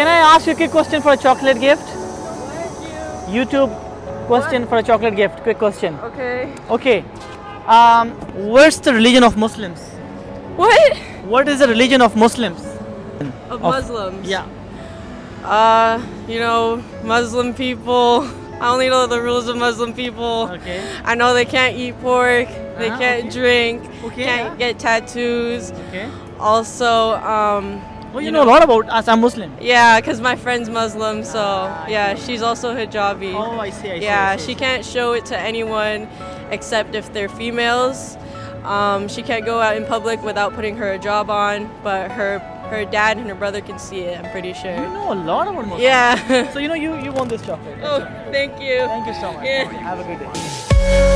can I ask you a quick question for a chocolate gift? You. YouTube question for a chocolate gift. Quick question. Okay. Okay. Um, what's the religion of Muslims? What? What is the religion of Muslims? Of Muslims. Yeah. Uh, you know, Muslim people. I only know the rules of Muslim people. Okay. I know they can't eat pork. They Ah, can't okay. drink. Okay, Can't yeah. get tattoos. Okay. Also, um, Well, you know a lot about us. I'm Muslim. yeah, because my friend's Muslim, so Ah, yeah, she's also hijabi. Oh, I see. I see. yeah, I see. she can't show it to anyone except if they're females. Um, she can't go out in public without putting her hijab on, but her her dad and her brother can see it. I'm pretty sure. You know a lot about Muslims. Yeah. So you know you you won this chocolate. oh, thank you. Thank you so much. Yeah. Have a good day.